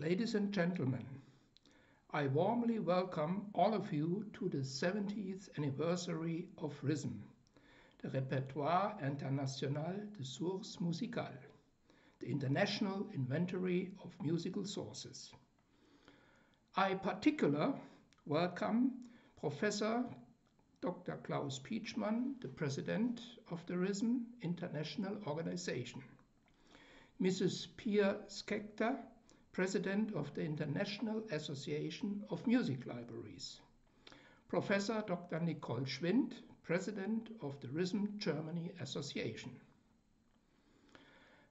ladies and gentlemen, I warmly welcome all of you to the 70th anniversary of RISM, the Répertoire International de Sources Musicales, the International Inventory of Musical Sources. I particular welcome Professor Dr. Klaus Pietschmann, the President of the RISM International Organization, Mrs. Pia Shekhter, President of the International Association of Music Libraries, Professor Dr. Nicole Schwind, President of the RISM Germany Association.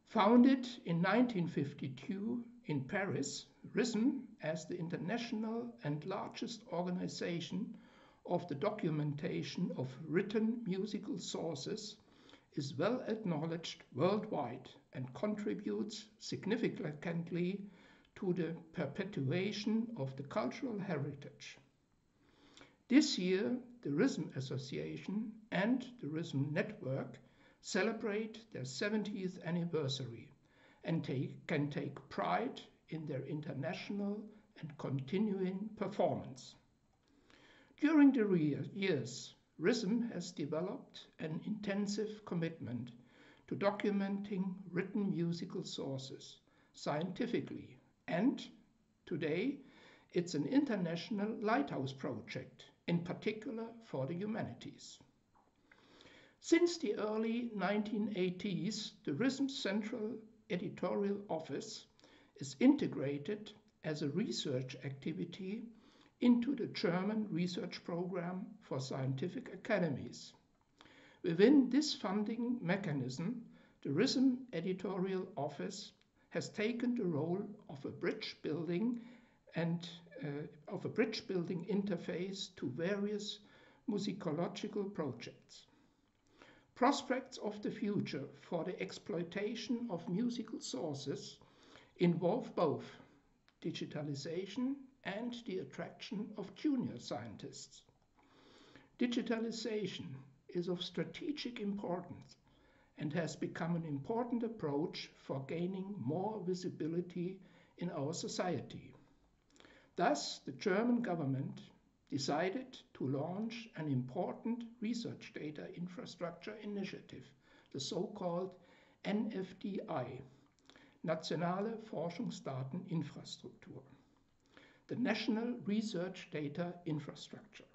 Founded in 1952 in Paris, RISM, as the international and largest organization of the documentation of written musical sources, is well acknowledged worldwide and contributes significantly to the perpetuation of the cultural heritage. This year, the RISM Association and the RISM Network celebrate their 70th anniversary and take, can take pride in their international and continuing performance. During the years, RISM has developed an intensive commitment to documenting written musical sources scientifically and today it's an international lighthouse project, in particular for the humanities. Since the early 1980s, the RISM Central Editorial Office is integrated as a research activity into the German research program for scientific academies. Within this funding mechanism, the RISM Editorial Office has taken the role of a bridge building and uh, of a bridge building interface to various musicological projects. Prospects of the future for the exploitation of musical sources involve both digitalization and the attraction of junior scientists. Digitalization is of strategic importance and has become an important approach for gaining more visibility in our society. Thus, the German government decided to launch an important research data infrastructure initiative, the so-called NFDI, Nationale Forschungsdateninfrastruktur, the National Research Data Infrastructure.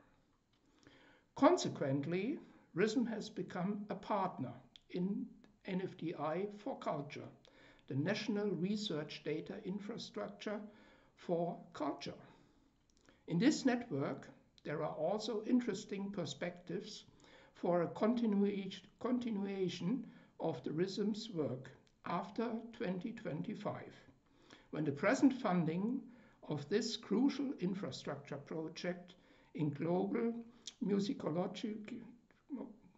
Consequently, RISM has become a partner in NFDI for Culture, the National Research Data Infrastructure for Culture. In this network, there are also interesting perspectives for a continuation of the RISM's work after 2025, when the present funding of this crucial infrastructure project in global musicology,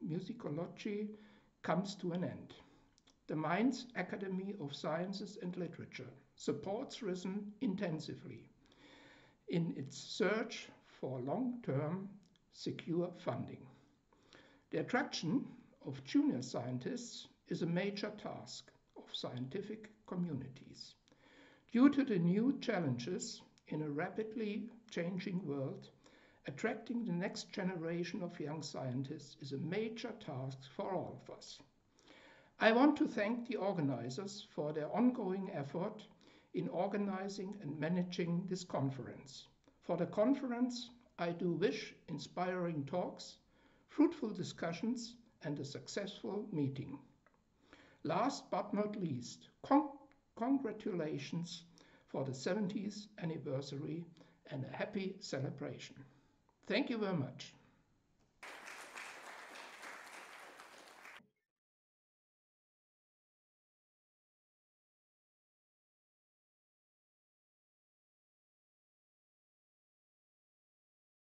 musicology comes to an end. The Mainz Academy of Sciences and Literature supports RISM intensively in its search for long-term secure funding. The attraction of junior scientists is a major task of scientific communities. Due to the new challenges in a rapidly changing world, attracting the next generation of young scientists is a major task for all of us. I want to thank the organizers for their ongoing effort in organizing and managing this conference. For the conference, I do wish inspiring talks, fruitful discussions, and a successful meeting. Last but not least, con congratulations for the 70th anniversary and a happy celebration. Thank you very much.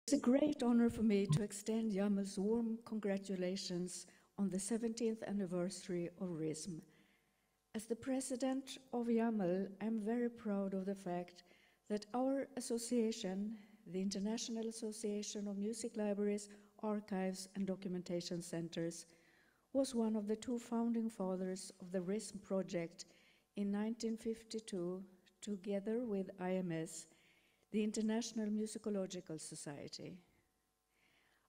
It's a great honor for me to extend IAML's warm congratulations on the 17th anniversary of RISM. As the president of IAML, I'm very proud of the fact that our association the International Association of Music Libraries, Archives and Documentation Centers, was one of the two founding fathers of the RISM project in 1952 together with IMS, the International Musicological Society.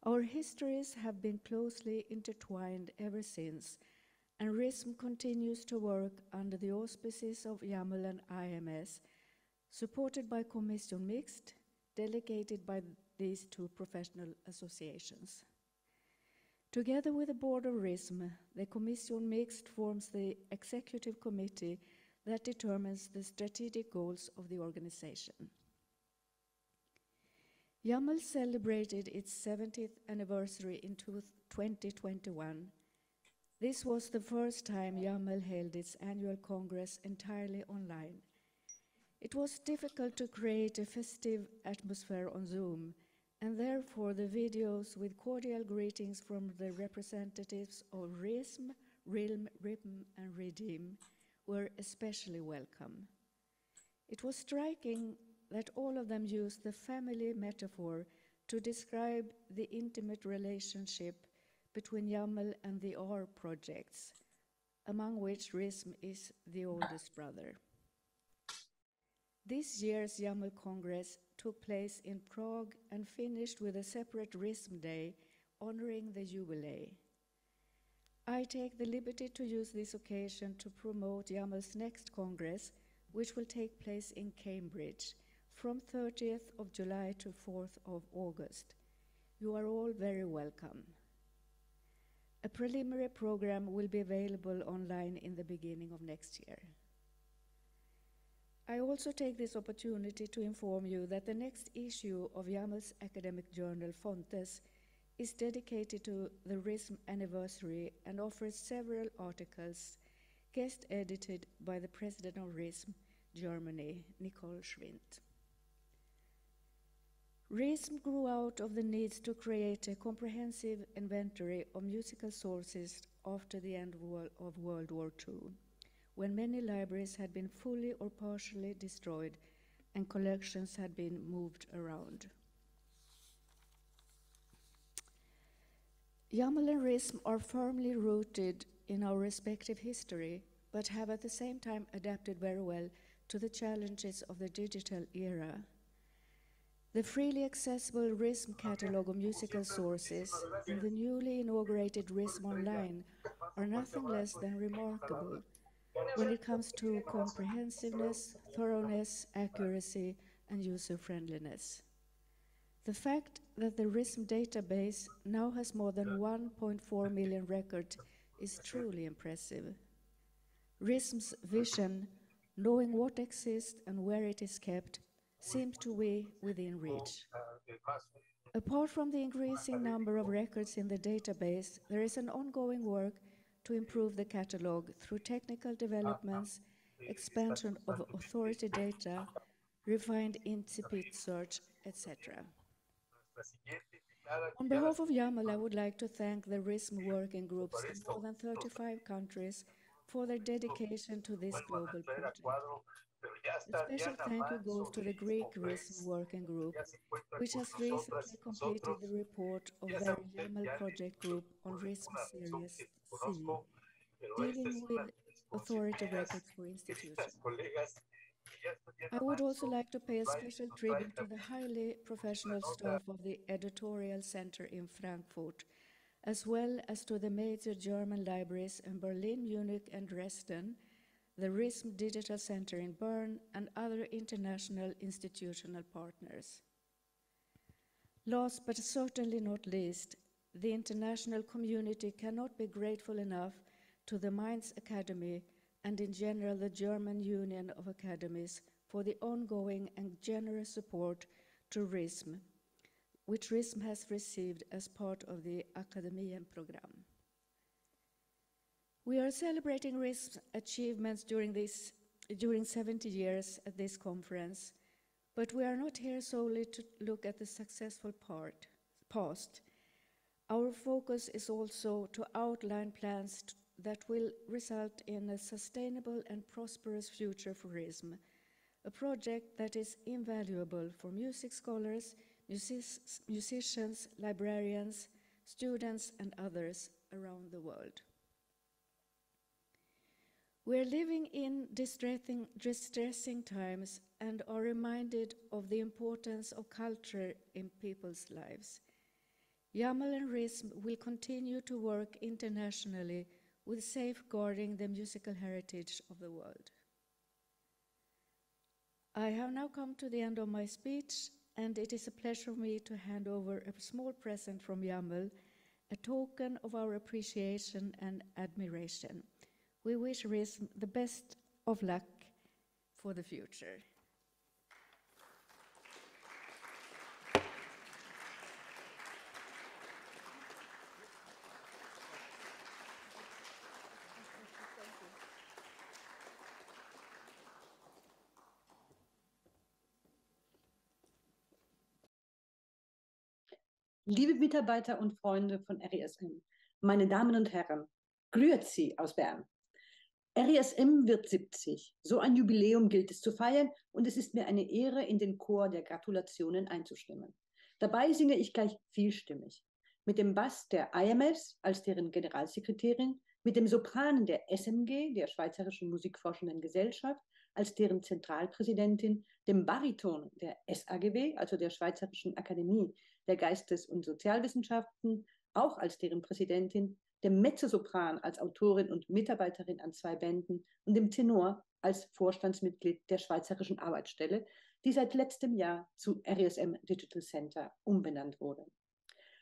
Our histories have been closely intertwined ever since, and RISM continues to work under the auspices of IAML and IMS, supported by Commission Mixte, delegated by these two professional associations. Together with the board of RISM, the Commission Mixte forms the executive committee that determines the strategic goals of the organization. IAML celebrated its 70th anniversary in 2021. This was the first time IAML held its annual congress entirely online. It was difficult to create a festive atmosphere on Zoom, and therefore the videos with cordial greetings from the representatives of RISM, RILM, RIPM, and RIdIM were especially welcome. It was striking that all of them used the family metaphor to describe the intimate relationship between IAML and the R projects, among which RISM is the oldest brother. This year's IAML Congress took place in Prague and finished with a separate RISM Day honoring the jubilee. I take the liberty to use this occasion to promote IAML's next Congress, which will take place in Cambridge from 30th of July to 4th of August. You are all very welcome. A preliminary program will be available online in the beginning of next year. I also take this opportunity to inform you that the next issue of IAML's academic journal Fontes is dedicated to the RISM anniversary and offers several articles guest edited by the president of RISM Germany, Nicole Schwind. RISM grew out of the needs to create a comprehensive inventory of musical sources after the end of World War II when many libraries had been fully or partially destroyed and collections had been moved around. IAML and RISM are firmly rooted in our respective history, but have at the same time adapted very well to the challenges of the digital era. The freely accessible RISM catalog of musical sources and the newly inaugurated RISM Online are nothing less than remarkable when it comes to comprehensiveness, thoroughness, accuracy, and user friendliness. The fact that the RISM database now has more than 1.4 million records is truly impressive. RISM's vision, knowing what exists and where it is kept, seems to be within reach. Apart from the increasing number of records in the database, there is an ongoing work to improve the catalog through technical developments, expansion of authority data, refined incipit search, etc. On behalf of IAML, I would like to thank the RISM working groups in more than 35 countries for their dedication to this global project. A special thank you goes to the Greek RISM Working Group, which has recently completed the report of their IAML project group on RISM Series Dealing with authority records for institutions. I would also like to pay a special tribute to the highly professional staff of the editorial center in Frankfurt, as well as to the major German libraries in Berlin, Munich, and Dresden the RISM Digital Center in Bern, and other international institutional partners. Last but certainly not least, the international community cannot be grateful enough to the Mainz Academy and in general the German Union of Academies for the ongoing and generous support to RISM, which RISM has received as part of the Akademien program. We are celebrating RISM's achievements during, this, during 70 years at this conference, but we are not here solely to look at the successful part, past. Our focus is also to outline plans that will result in a sustainable and prosperous future for RISM, a project that is invaluable for music scholars, music musicians, librarians, students, and others around the world. We're living in distressing, distressing times and are reminded of the importance of culture in people's lives. IAML and RISM will continue to work internationally with safeguarding the musical heritage of the world. I have now come to the end of my speech, and it is a pleasure for me to hand over a small present from IAML, a token of our appreciation and admiration. We wish RISM the best of luck for the future. Liebe Mitarbeiter und Freunde von RISM, meine Damen und Herren, Grüezi aus Bern. RISM wird 70. So ein Jubiläum gilt es zu feiern und es ist mir eine Ehre, in den Chor der Gratulationen einzustimmen. Dabei singe ich gleich vielstimmig. Mit dem Bass der IMS als deren Generalsekretärin, mit dem Sopran der SMG, der Schweizerischen Musikforschenden Gesellschaft, als deren Zentralpräsidentin, dem Bariton der SAGW, also der Schweizerischen Akademie der Geistes- und Sozialwissenschaften, auch als deren Präsidentin, dem Mezzosopran als Autorin und Mitarbeiterin an zwei Bänden und dem Tenor als Vorstandsmitglied der Schweizerischen Arbeitsstelle, die seit letztem Jahr zu RSM Digital Center umbenannt wurde.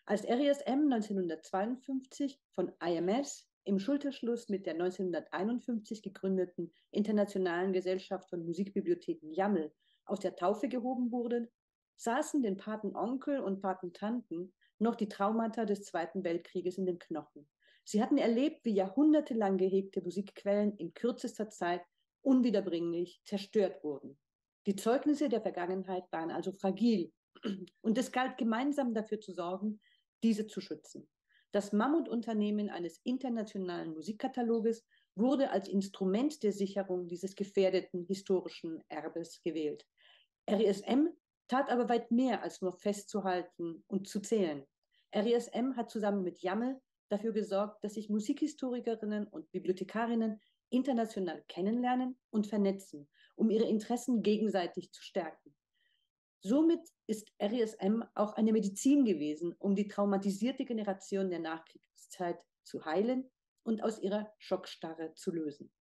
Als RSM 1952 von IMS im Schulterschluss mit der 1951 gegründeten Internationalen Gesellschaft von Musikbibliotheken JAML aus der Taufe gehoben wurde, saßen den Patenonkel und Patentanten noch die Traumata des Zweiten Weltkrieges in den Knochen. Sie hatten erlebt, wie jahrhundertelang gehegte Musikquellen in kürzester Zeit unwiederbringlich zerstört wurden. Die Zeugnisse der Vergangenheit waren also fragil und es galt gemeinsam dafür zu sorgen, diese zu schützen. Das Mammutunternehmen eines internationalen Musikkataloges wurde als Instrument der Sicherung dieses gefährdeten historischen Erbes gewählt. RISM tat aber weit mehr als nur festzuhalten und zu zählen. RISM hat zusammen mit Jammel dafür gesorgt, dass sich Musikhistorikerinnen und Bibliothekarinnen international kennenlernen und vernetzen, um ihre Interessen gegenseitig zu stärken. Somit ist RISM auch eine Medizin gewesen, um die traumatisierte Generation der Nachkriegszeit zu heilen und aus ihrer Schockstarre zu lösen.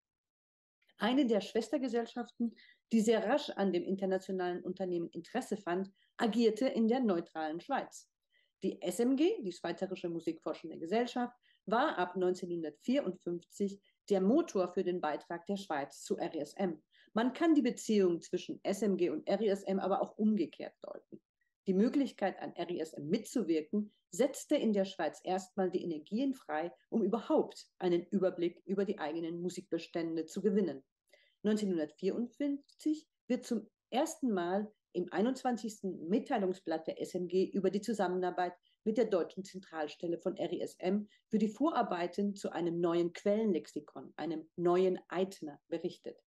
Eine der Schwestergesellschaften die sehr rasch an dem internationalen Unternehmen Interesse fand, agierte in der neutralen Schweiz. Die SMG, die Schweizerische Musikforschende Gesellschaft, war ab 1954 der Motor für den Beitrag der Schweiz zu RISM. Man kann die Beziehung zwischen SMG und RISM aber auch umgekehrt deuten. Die Möglichkeit, an RISM mitzuwirken, setzte in der Schweiz erstmal die Energien frei, um überhaupt einen Überblick über die eigenen Musikbestände zu gewinnen. 1954 wird zum ersten Mal im 21. Mitteilungsblatt der SMG über die Zusammenarbeit mit der deutschen Zentralstelle von RISM für die Vorarbeiten zu einem neuen Quellenlexikon, einem neuen Eitner, berichtet.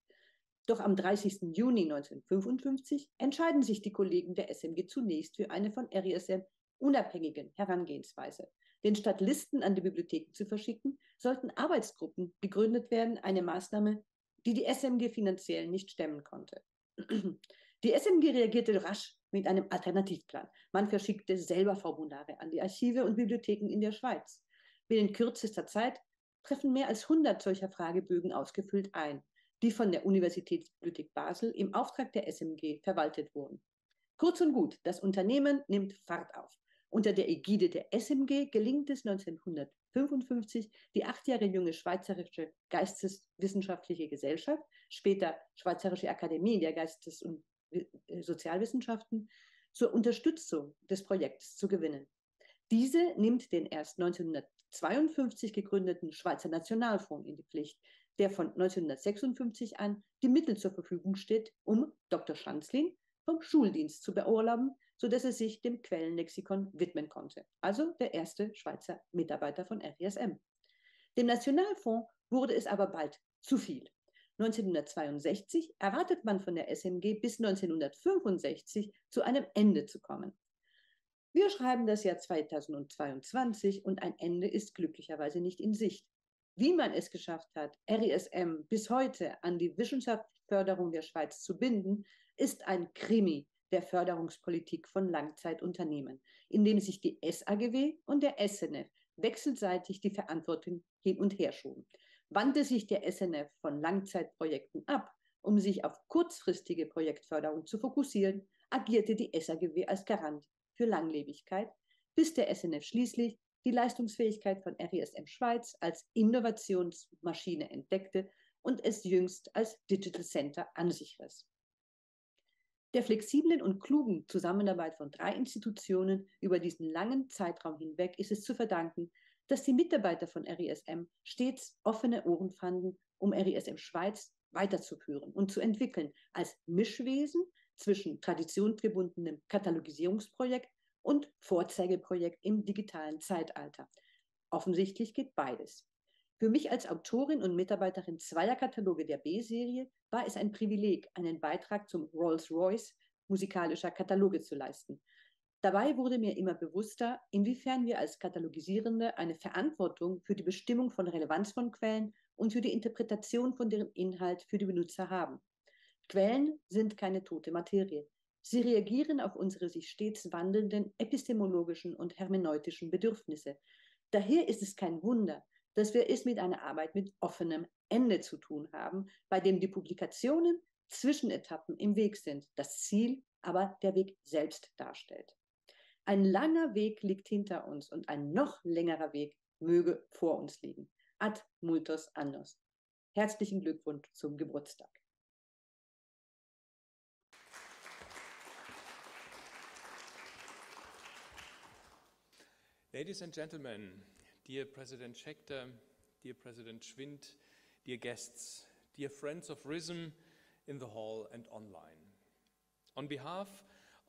Doch am 30. Juni 1955 entscheiden sich die Kollegen der SMG zunächst für eine von RISM unabhängigen Herangehensweise. Denn statt Listen an die Bibliotheken zu verschicken, sollten Arbeitsgruppen gegründet werden, eine Maßnahme, die die SMG finanziell nicht stemmen konnte. Die SMG reagierte rasch mit einem Alternativplan. Man verschickte selber Formulare an die Archive und Bibliotheken in der Schweiz. Binnen kürzester Zeit treffen mehr als 100 solcher Fragebögen ausgefüllt ein, die von der Universitätsbibliothek Basel im Auftrag der SMG verwaltet wurden. Kurz und gut, das Unternehmen nimmt Fahrt auf. Unter der Ägide der SMG gelingt es 1955, die acht Jahre junge Schweizerische Geisteswissenschaftliche Gesellschaft, später Schweizerische Akademie der Geistes- und äh, Sozialwissenschaften, zur Unterstützung des Projekts zu gewinnen. Diese nimmt den erst 1952 gegründeten Schweizer Nationalfonds in die Pflicht, der von 1956 an die Mittel zur Verfügung steht, um Dr. Schanzlin vom Schuldienst zu beurlauben, sodass er sich dem Quellenlexikon widmen konnte, also der erste Schweizer Mitarbeiter von RISM. Dem Nationalfonds wurde es aber bald zu viel. 1962 erwartet man von der SMG bis 1965 zu einem Ende zu kommen. Wir schreiben das Jahr 2022 und ein Ende ist glücklicherweise nicht in Sicht. Wie man es geschafft hat, RISM bis heute an die Wissenschaftsförderung der Schweiz zu binden, ist ein Krimi der Förderungspolitik von Langzeitunternehmen, in dem sich die SAGW und der SNF wechselseitig die Verantwortung hin und her schoben. Wandte sich der SNF von Langzeitprojekten ab, um sich auf kurzfristige Projektförderung zu fokussieren, agierte die SAGW als Garant für Langlebigkeit, bis der SNF schließlich die Leistungsfähigkeit von RISM Schweiz als Innovationsmaschine entdeckte und es jüngst als Digital Center an sich riss. Der flexiblen und klugen Zusammenarbeit von drei Institutionen über diesen langen Zeitraum hinweg ist es zu verdanken, dass die Mitarbeiter von RISM stets offene Ohren fanden, um RISM Schweiz weiterzuführen und zu entwickeln als Mischwesen zwischen traditionsgebundenem Katalogisierungsprojekt und Vorzeigeprojekt im digitalen Zeitalter. Offensichtlich geht beides. Für mich als Autorin und Mitarbeiterin zweier Kataloge der B-Serie war es ein Privileg, einen Beitrag zum Rolls-Royce musikalischer Kataloge zu leisten. Dabei wurde mir immer bewusster, inwiefern wir als Katalogisierende eine Verantwortung für die Bestimmung von Relevanz von Quellen und für die Interpretation von deren Inhalt für die Benutzer haben. Quellen sind keine tote Materie. Sie reagieren auf unsere sich stets wandelnden epistemologischen und hermeneutischen Bedürfnisse. Daher ist es kein Wunder, dass wir es mit einer Arbeit mit offenem Ende zu tun haben, bei dem die Publikationen Zwischenetappen im Weg sind, das Ziel aber der Weg selbst darstellt. Ein langer Weg liegt hinter uns und ein noch längerer Weg möge vor uns liegen. Ad multos annos. Herzlichen Glückwunsch zum Geburtstag. Ladies and gentlemen, dear President Shekhter, dear President Schwind, dear guests, dear friends of RISM in the hall and online. On behalf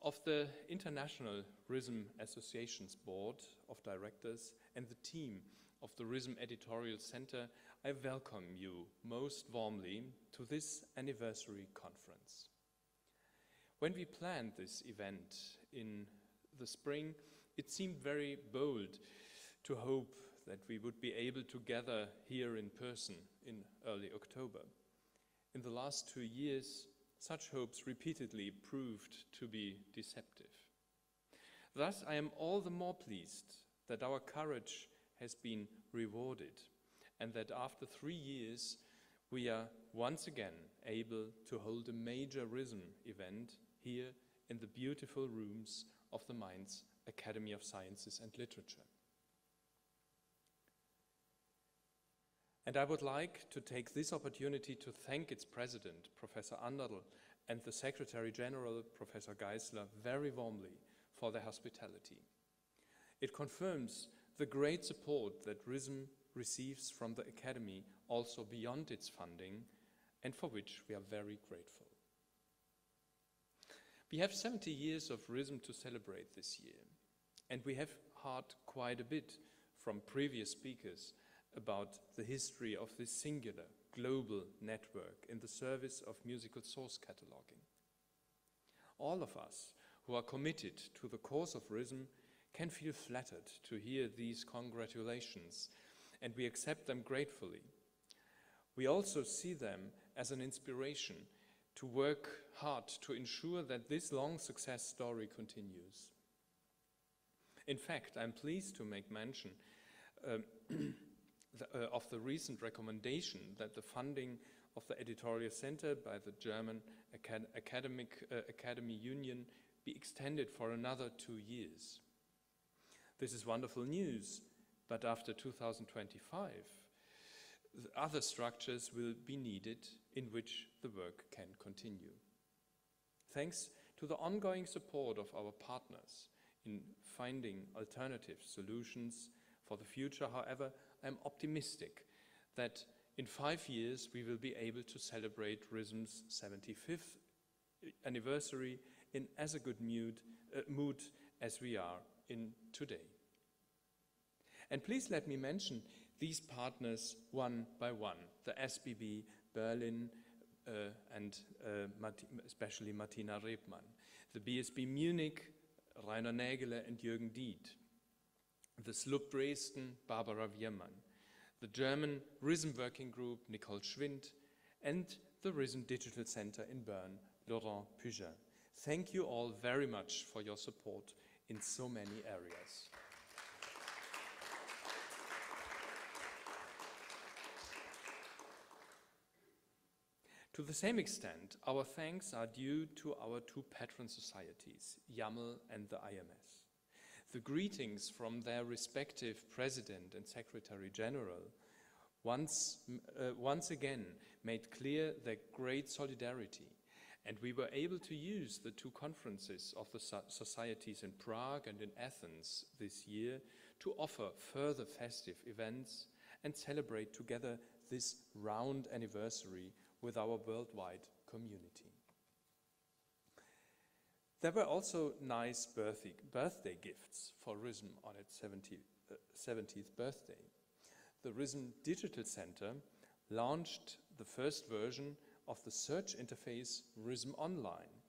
of the International RISM Association's Board of Directors and the team of the RISM Editorial Center, I welcome you most warmly to this anniversary conference. When we planned this event in the spring, it seemed very bold to hope that we would be able to gather here in person in early October. In the last two years, such hopes repeatedly proved to be deceptive. Thus, I am all the more pleased that our courage has been rewarded and that after three years, we are once again able to hold a major RISM event here in the beautiful rooms of the Mainz Academy of Sciences and Literature. And I would like to take this opportunity to thank its president, Professor Anderl, and the Secretary General, Professor Geisler, very warmly for their hospitality. It confirms the great support that RISM receives from the Academy also beyond its funding, and for which we are very grateful. We have 70 years of RISM to celebrate this year, and we have heard quite a bit from previous speakers about the history of this singular global network in the service of musical source cataloging. All of us who are committed to the cause of RISM can feel flattered to hear these congratulations, and we accept them gratefully. We also see them as an inspiration to work hard to ensure that this long success story continues. In fact, I'm pleased to make mention um, of the recent recommendation that the funding of the editorial center by the German Acad Academic uh, Academy Union be extended for another two years. This is wonderful news, but after 2025, other structures will be needed in which the work can continue. Thanks to the ongoing support of our partners in finding alternative solutions for the future, however, I'm optimistic that in five years we will be able to celebrate RISM's 75th anniversary in as a good mood, uh, mood as we are in today. And please let me mention these partners one by one, the SBB Berlin uh, and uh, especially Martina Rebmann, the BSB Munich, Rainer Nägele and Jürgen Diet, the SLUB Dresden, Barbara Wiermann, the German RISM Working Group, Nicole Schwind, and the RISM Digital Center in Bern, Laurent Pugin. Thank you all very much for your support in so many areas. To the same extent, our thanks are due to our two patron societies, IAML and the IMS. The greetings from their respective President and Secretary General once, uh, once again made clear their great solidarity, and we were able to use the two conferences of the so societies in Prague and in Athens this year to offer further festive events and celebrate together this round anniversary with our worldwide community. There were also nice birthday, birthday gifts for RISM on its 70, uh, 70th birthday. The RISM Digital Center launched the first version of the search interface RISM Online,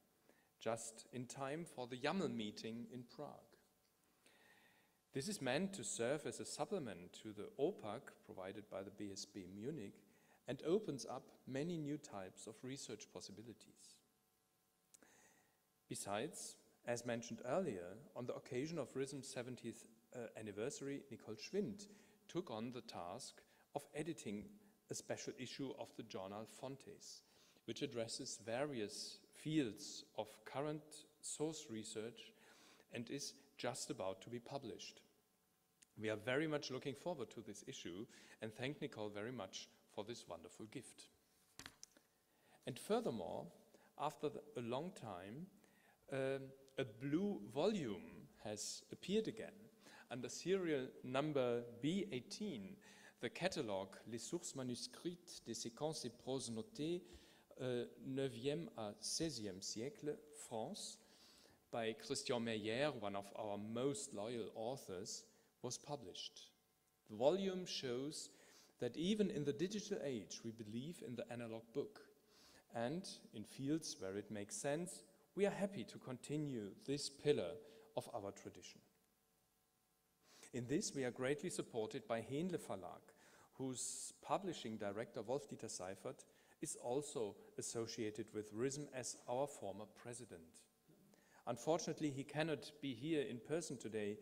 just in time for the IAML meeting in Prague. This is meant to serve as a supplement to the OPAC provided by the BSB Munich and opens up many new types of research possibilities. Besides, as mentioned earlier, on the occasion of RISM's 70th uh, anniversary, Nicole Schwind took on the task of editing a special issue of the journal Fontes, which addresses various fields of current source research and is just about to be published. We are very much looking forward to this issue and thank Nicole very much for this wonderful gift. And furthermore, after the, a long time, um, a blue volume has appeared again under serial number B18, the catalogue Les sources manuscrites des séquences et proses notées euh, 9e à 16e siècle, France, by Christian Meyer, one of our most loyal authors, was published. The volume shows that even in the digital age, we believe in the analog book. And in fields where it makes sense, we are happy to continue this pillar of our tradition. In this, we are greatly supported by Henle Verlag, whose publishing director, Wolf-Dieter Seiffert, is also associated with RISM as our former president. Unfortunately, he cannot be here in person today,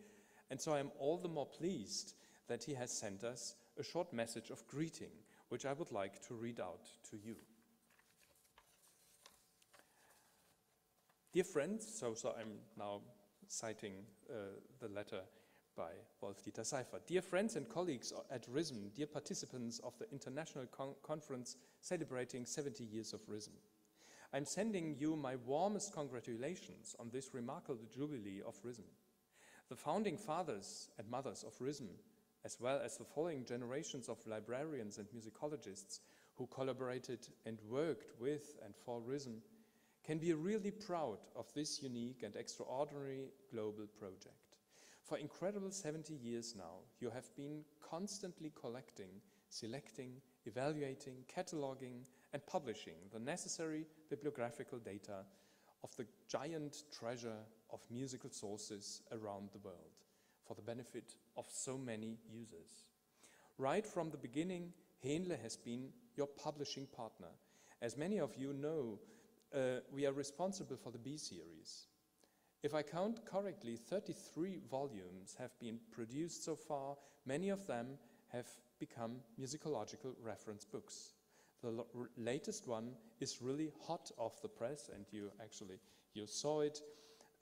and so I am all the more pleased that he has sent us a short message of greeting, which I would like to read out to you. Dear friends, so, so I'm now citing uh, the letter by Wolf-Dieter. Dear friends and colleagues at RISM, dear participants of the International Con Conference celebrating 70 years of RISM, I'm sending you my warmest congratulations on this remarkable jubilee of RISM. The founding fathers and mothers of RISM, as well as the following generations of librarians and musicologists who collaborated and worked with and for RISM, can be really proud of this unique and extraordinary global project. For incredible 70 years now, you have been constantly collecting, selecting, evaluating, cataloging, and publishing the necessary bibliographical data of the giant treasure of musical sources around the world for the benefit of so many users. Right from the beginning, Henle has been your publishing partner. As many of you know, uh, we are responsible for the B series. If I count correctly, 33 volumes have been produced so far. Many of them have become musicological reference books. The latest one is really hot off the press, and you actually you saw it.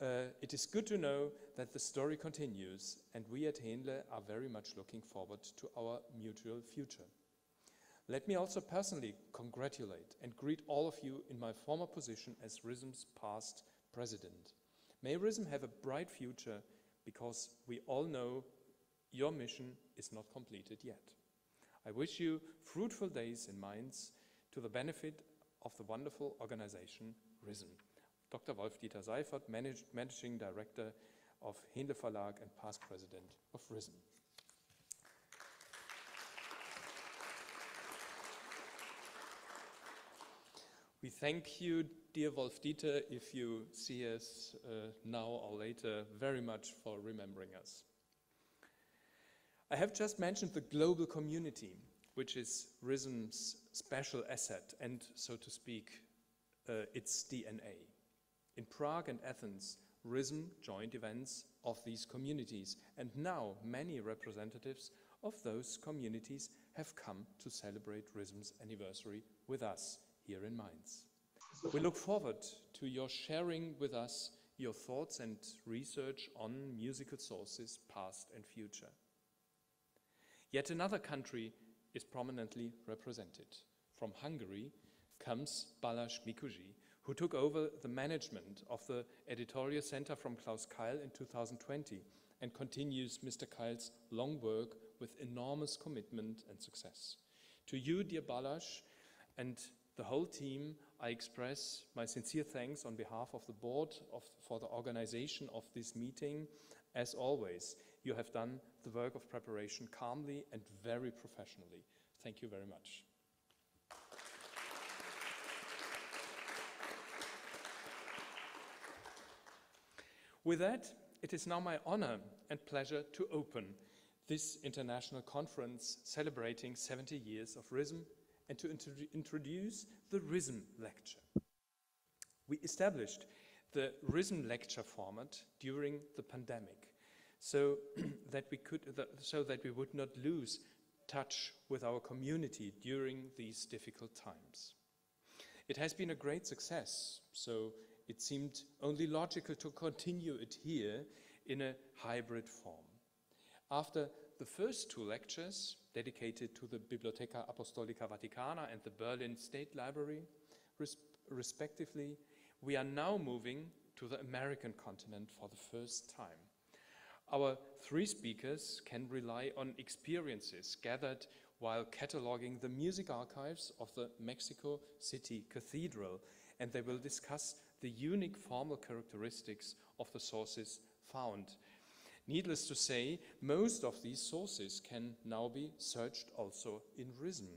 Uh, it is good to know that the story continues, and we at Henle are very much looking forward to our mutual future. Let me also personally congratulate and greet all of you in my former position as RISM's past president. May RISM have a bright future because we all know your mission is not completed yet. I wish you fruitful days in Mainz to the benefit of the wonderful organization RISM. Dr. Wolf-Dieter Seiffert, Manage Managing Director of Henle Verlag and past President of RISM. We thank you, dear Wolf-Dieter, if you see us uh, now or later, very much for remembering us. I have just mentioned the global community, which is RISM's special asset and, so to speak, uh, its DNA. In Prague and Athens, RISM joined events of these communities, and now many representatives of those communities have come to celebrate RISM's anniversary with us here in Mainz. We look forward to your sharing with us your thoughts and research on musical sources, past and future. Yet another country is prominently represented. From Hungary comes Balázs Mikusi, who took over the management of the editorial center from Klaus Keil in 2020 and continues Mr. Keil's long work with enormous commitment and success. To you, dear Balázs, and the whole team, I express my sincere thanks on behalf of the board of, for the organization of this meeting. As always, you have done the work of preparation calmly and very professionally. Thank you very much. With that, it is now my honor and pleasure to open this international conference celebrating 70 years of RISM and to introduce the RISM lecture. We established the RISM lecture format during the pandemic so that we could so that we would not lose touch with our community during these difficult times. It has been a great success, so it seemed only logical to continue it here in a hybrid form. After the first two lectures, dedicated to the Biblioteca Apostolica Vaticana and the Berlin State Library, res respectively, we are now moving to the American continent for the first time. Our three speakers can rely on experiences gathered while cataloging the music archives of the Mexico City Cathedral, and they will discuss the unique formal characteristics of the sources found. Needless to say, most of these sources can now be searched also in RISM,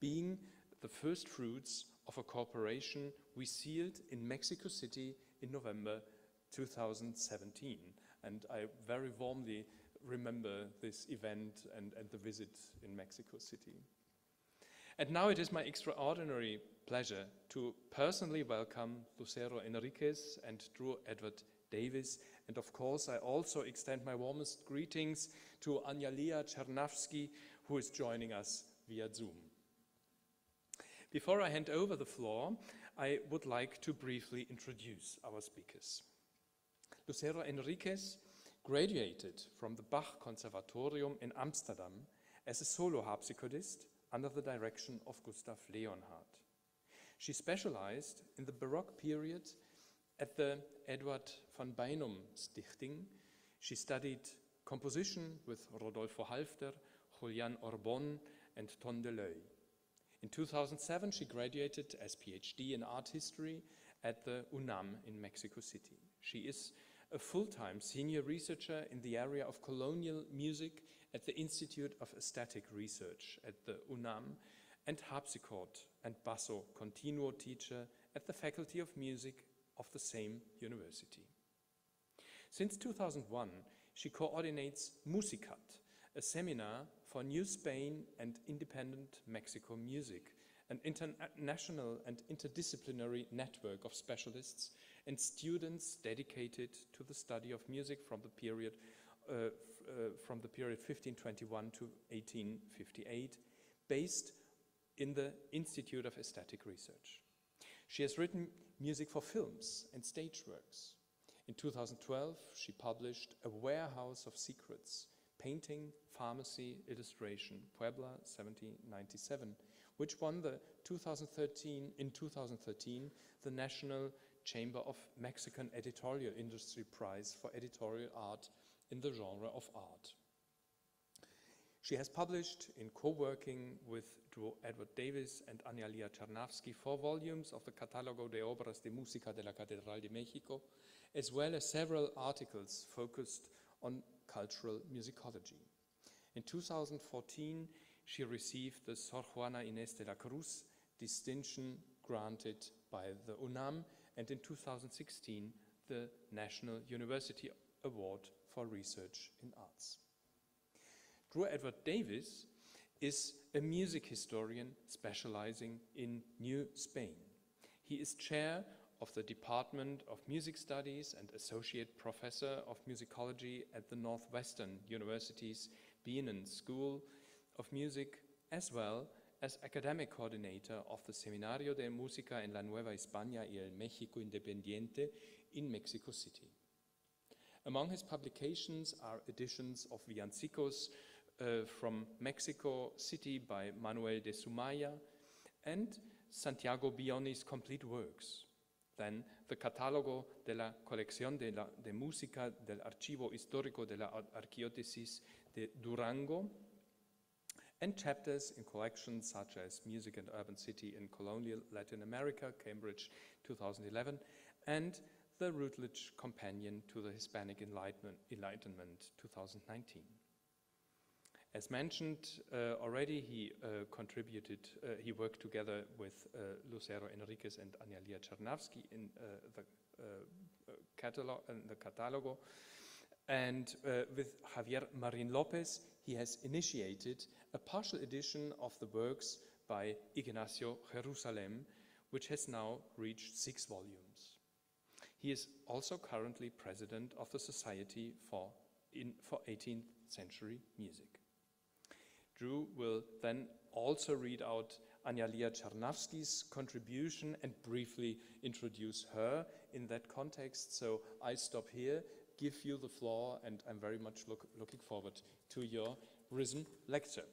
being the first fruits of a cooperation we sealed in Mexico City in November 2017. And I very warmly remember this event and, and the visit in Mexico City. And now it is my extraordinary pleasure to personally welcome Lucero Enriquez and Drew Edward Davis. And of course, I also extend my warmest greetings to Analía Chernavsky, who is joining us via Zoom. Before I hand over the floor, I would like to briefly introduce our speakers. Lucero Enriquez graduated from the Bach Conservatorium in Amsterdam as a solo harpsichordist under the direction of Gustav Leonhardt. She specialized in the Baroque period at the Edward van Beinum Stichting. She studied composition with Rodolfo Halfter, Julian Orbon, and Ton de Leeuw. In 2007, she graduated as PhD in art history at the UNAM in Mexico City. She is a full-time senior researcher in the area of colonial music at the Institute of Aesthetic Research at the UNAM and harpsichord and basso continuo teacher at the Faculty of Music of the same university. Since 2001, she coordinates Musicat, a seminar for New Spain and independent Mexico music, an international and interdisciplinary network of specialists and students dedicated to the study of music from the period uh, uh, from the period 1521 to 1858, based in the Institute of Aesthetic Research. She has written music for films and stage works. In 2012, she published A Warehouse of Secrets, Painting, Pharmacy, Illustration, Puebla, 1797, which won the 2013, in 2013 the National Chamber of Mexican Editorial Industry Prize for Editorial Art in the genre of art. She has published in co-working with Drew Edward Davis and Analía Chernavsky four volumes of the Catálogo de Obras de Música de la Catedral de México, as well as several articles focused on cultural musicology. In 2014, she received the Sor Juana Inés de la Cruz distinction granted by the UNAM and in 2016 the National University Award for Research in Arts. Drew Edward Davies is a music historian specializing in New Spain. He is chair of the Department of Music Studies and associate professor of musicology at the Northwestern University's Bienen School of Music, as well as academic coordinator of the Seminario de Música en la Nueva España y el México Independiente in Mexico City. Among his publications are editions of Villancicos uh, from Mexico City by Manuel de Sumaya and Santiago Billoni's complete works. Then the Catálogo de la Colección de, la, de Música del Archivo Histórico de la Arquidiócesis de Durango, and chapters in collections such as Music and Urban City in Colonial Latin America, Cambridge 2011, and the Routledge Companion to the Hispanic Enlightenment, Enlightenment 2019. As mentioned uh, already, he uh, contributed, uh, he worked together with uh, Lucero Enriquez and Analía Chernavsky in uh, the uh, catalog, in the catalogo. And with Javier Marin Lopez, he has initiated a partial edition of the works by Ignacio Jerusalem, which has now reached six volumes. He is also currently president of the Society for, in, for 18th Century Music. Drew will then also read out Analía Chernavsky's contribution and briefly introduce her in that context. So I stop here, give you the floor, and I'm very much look, looking forward to your RISM lecture.